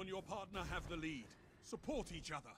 and your partner have the lead. Support each other.